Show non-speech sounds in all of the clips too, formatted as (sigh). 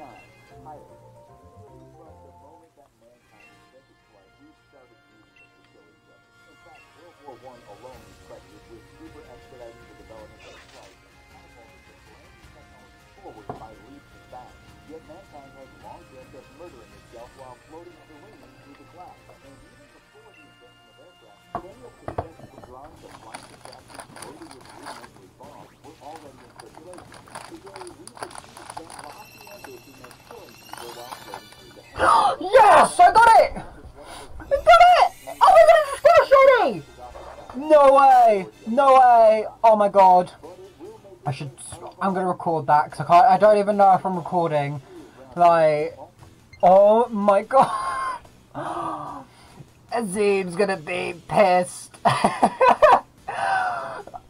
nine, pilot. From the moment that mankind invented flight, we've started using to each other. In fact, World War One alone is credited with super expediting the development of flight and technology forward by leaps and bounds. Yet mankind has long dreamt of murdering itself while floating serenely through the clouds. My god. I should. I'm gonna record that because I can't. I don't even know if I'm recording. Like. Oh my god. (gasps) Azim's gonna be pissed. (laughs) oh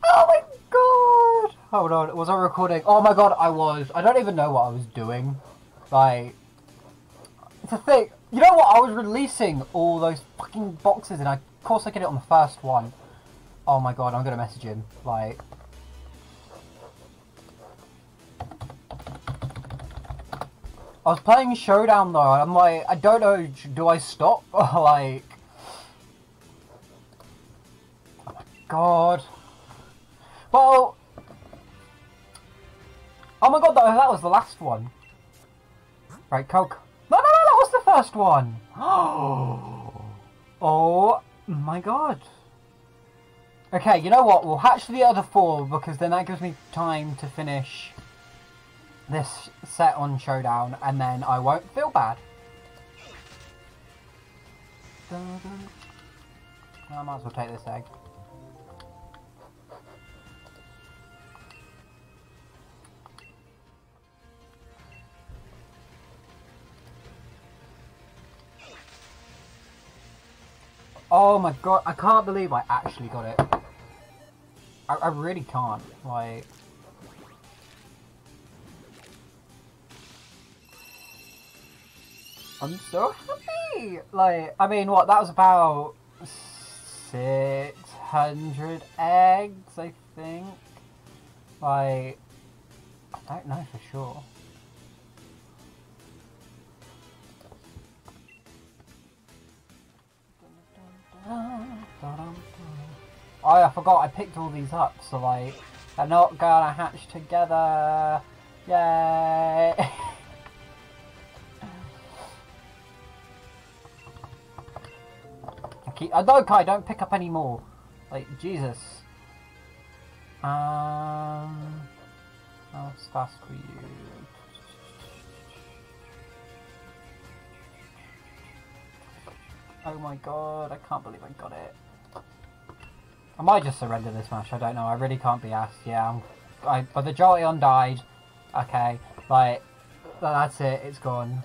my god. Hold on. Was I recording? Oh my god, I was. I don't even know what I was doing. Like. It's a thing. You know what? I was releasing all those fucking boxes, and I, of course I get it on the first one. Oh my god, I'm gonna message him. Like, I was playing Showdown though. I'm like, I don't know. Do I stop? (laughs) Like, oh my god. Well, oh my god, that, that was the last one. Right, Coke. No, no, no, that was the first one. (gasps) Oh my god. Okay, you know what? We'll hatch the other four because then that gives me time to finish this set on Showdown and then I won't feel bad. I might as well take this egg. Oh my god, I can't believe I actually got it. I, I really can't. Like. I'm so happy! Like, I mean, what, that was about 600 eggs, I think? Like, I don't know for sure. Oh, I forgot I picked all these up, so like, they're not gonna hatch together. Yay! (laughs) Keep, I don't, Kai, don't pick up any more. Like, Jesus. Um, that's fast for you. Oh my god, I can't believe I got it. I might just surrender this match, I don't know, I really can't be asked. Yeah, I'm, I, but the Jolteon died. Okay, like, that's it, it's gone.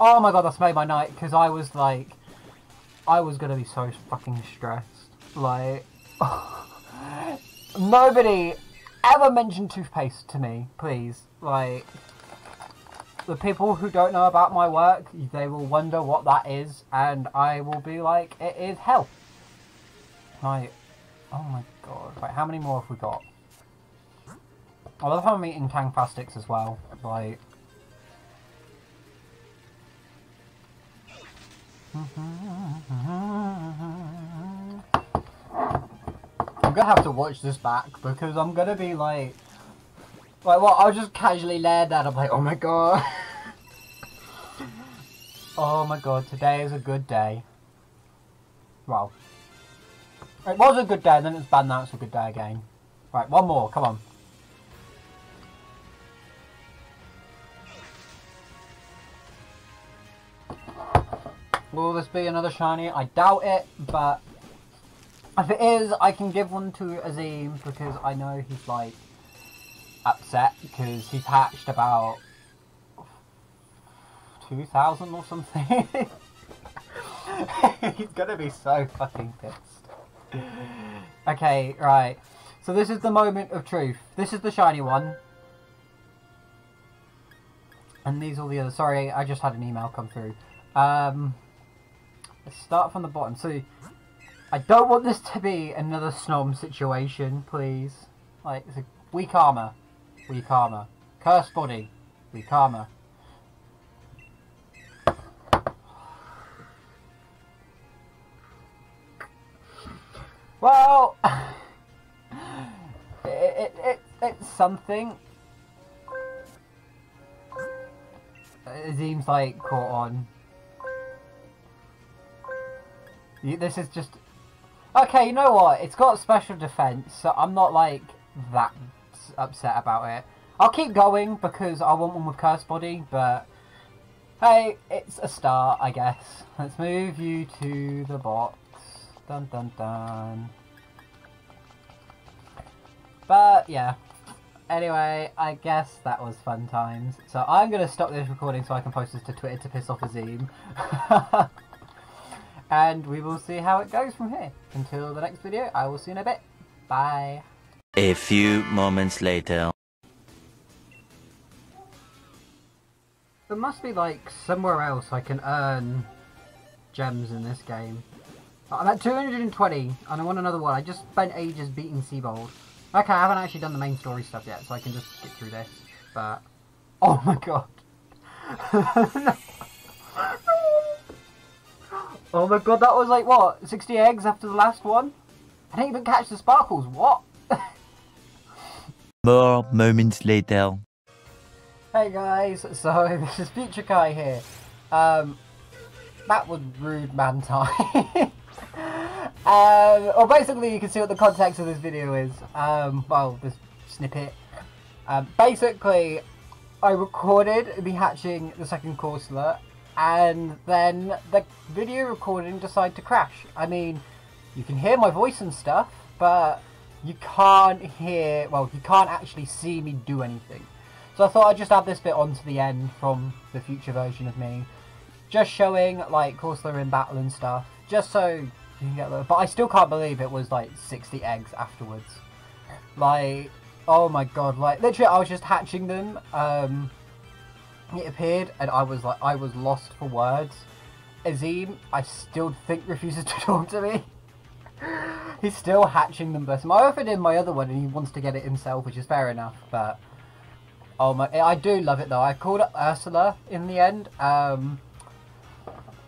Oh my god, that's made my night, because I was like, I was gonna be so fucking stressed. Like, (laughs) nobody ever mentioned toothpaste to me, please. Like, the people who don't know about my work, they will wonder what that is, and I will be like, it is hell. Like, oh my god. Right, how many more have we got? I love how I'm eating Tang Plastics as well. Like, I'm gonna have to watch this back because I'm gonna be like, like what? I'll just casually lay that. I'm like, oh my god, (laughs) oh my god, today is a good day. Well, it was a good day, then it's bad. Now it's a good day again. Right, one more. Come on. Will this be another shiny? I doubt it, but if it is, I can give one to Azim because I know he's like upset because he's hatched about 2,000 or something. (laughs) he's gonna be so fucking pissed. Okay, right. So this is the moment of truth. This is the shiny one. And these are the other. Sorry, I just had an email come through. Um, let's start from the bottom. So, I don't want this to be another Snom situation, please. Like, it's a weak armor, weak armor. Cursed body, weak armor. Well, (sighs) it, it, it, it's something. It seems like caught on. This is just... Okay, you know what? It's got special defense, so I'm not, like, that upset about it. I'll keep going because I want one with Curse Body, but... Hey, it's a start, I guess. Let's move you to the box. Dun dun dun. But, yeah. Anyway, I guess that was fun times. So I'm going to stop this recording so I can post this to Twitter to piss off Azim. (laughs) and we will see how it goes from here. Until the next video, I will see you in a bit. Bye. A few moments later. There must be like somewhere else I can earn gems in this game. I'm at 220 and I want another one. I just spent ages beating Seabold. Okay, I haven't actually done the main story stuff yet, so I can just skip through this. But oh my god. (laughs) oh my god, that was like what? 60 eggs after the last one? I didn't even catch the sparkles. What? (laughs) More moments later. Hey guys, so (laughs) this is Future Kai here. Um, that was rude man time. Um, well basically you can see what the context of this video is. Um, well, this snippet. Um, basically, I recorded me hatching the second Corsola, and then the video recording decided to crash. I mean, you can hear my voice and stuff, but you can't hear, well, you can't actually see me do anything. So I thought I'd just add this bit onto the end from the future version of me. Just showing, like, Corsola in battle and stuff. Just so you can get. But I still can't believe it was, like, 60 eggs afterwards. Like, oh my god, like, literally I was just hatching them. Um, it appeared, and I was, like, I was lost for words. Azim, I still think (laughs) refuses to talk to me. (laughs) He's still hatching them, bless him. I offered him my other one, and he wants to get it himself, which is fair enough, but... Oh my! I do love it though. I called it Ursula in the end. Um,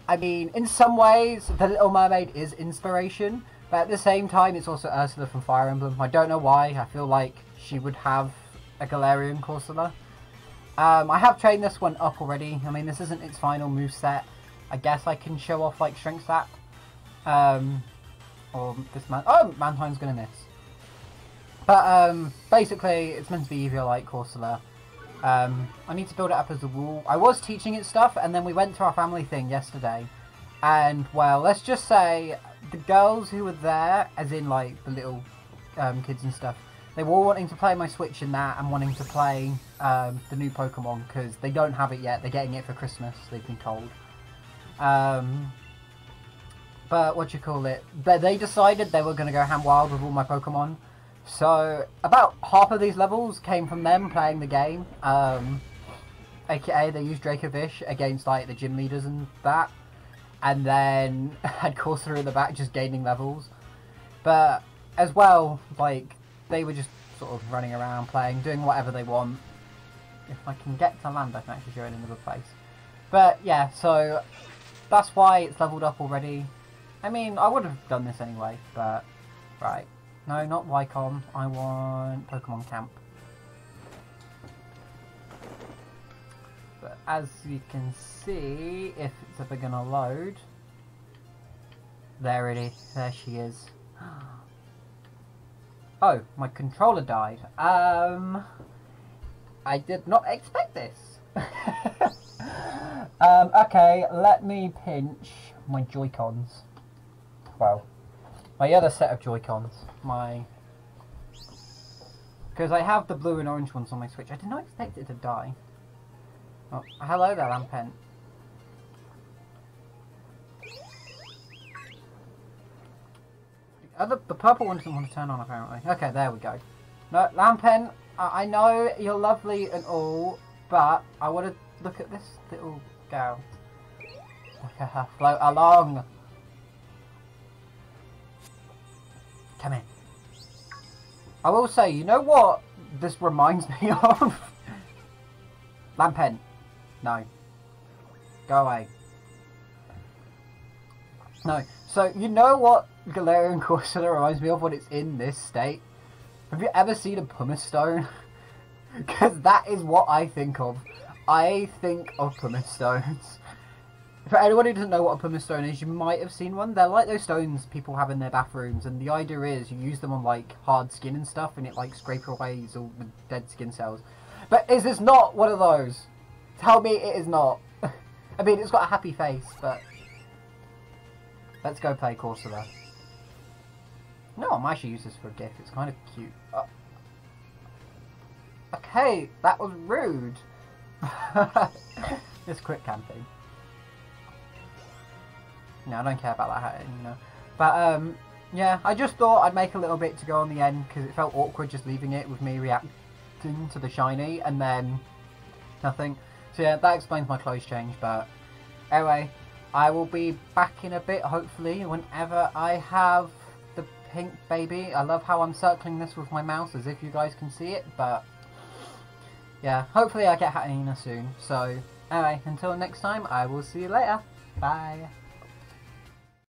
I mean, in some ways, the Little Mermaid is inspiration, but at the same time, it's also Ursula from Fire Emblem. I don't know why. I feel like she would have a Galarian Corsola. Um, I have trained this one up already. I mean, this isn't its final move set. I guess I can show off like Strength Sap. Um, or this man. Oh, Mantime's gonna miss. But um, basically, it's meant to be Eviolite Corsola. Um, I need to build it up as a rule. I was teaching it stuff, and then we went to our family thing yesterday. And, well, let's just say the girls who were there, as in, like, the little um, kids and stuff, they were wanting to play my Switch in that and wanting to play um, the new Pokemon, because they don't have it yet. They're getting it for Christmas, they've been told. Um, but, what you call it? They decided they were going to go ham wild with all my Pokemon. So, about half of these levels came from them playing the game. Um, AKA, they used Dracovish against, like, the gym leaders and that. And then (laughs) had Corsair in the back just gaining levels. But, as well, like, they were just sort of running around, playing, doing whatever they want. If I can get to land, I can actually show it in a good place. But, yeah, so, that's why it's leveled up already. I mean, I would have done this anyway, but, right. No, not Y-Comm. I want Pokemon Camp. But as you can see, if it's ever gonna load, there it is. There she is. (gasps) Oh, my controller died. Um, I did not expect this. (laughs) um, okay, let me pinch my Joy-Cons. Well, my other set of Joy-Cons. My... Because I have the blue and orange ones on my Switch. I did not expect it to die. Oh, hello there, Lampent. The, other, the purple one doesn't want to turn on, apparently. Okay, there we go. No, Lampent, I, I know you're lovely and all, but I want to look at this little girl. Look at her float along. I will say, you know what this reminds (laughs) me of? Lampent. No. Go away. No. So, you know what Galarian (laughs) Corsola reminds me of when it's in this state. Have you ever seen a pumice stone? (laughs) Because that is what I think of. I think of pumice stones. For anyone who doesn't know what a pumice stone is, you might have seen one. They're like those stones people have in their bathrooms, and the idea is you use them on like hard skin and stuff, and it like scrapes away all the dead skin cells. But is this not one of those? Tell me it is not. (laughs) I mean, it's got a happy face, but let's go play Corsola. No, I might actually use this for a gift. It's kind of cute. Uh, okay, that was rude. (laughs) it's quick camping. No, I don't care about that hat, you know. But um, yeah, I just thought I'd make a little bit to go on the end because it felt awkward just leaving it with me reacting to the shiny and then nothing. So yeah, that explains my clothes change. But anyway, I will be back in a bit, hopefully, whenever I have the pink baby. I love how I'm circling this with my mouse as if you guys can see it, but yeah, hopefully I get Hatenna soon. So anyway, until next time, I will see you later. Bye.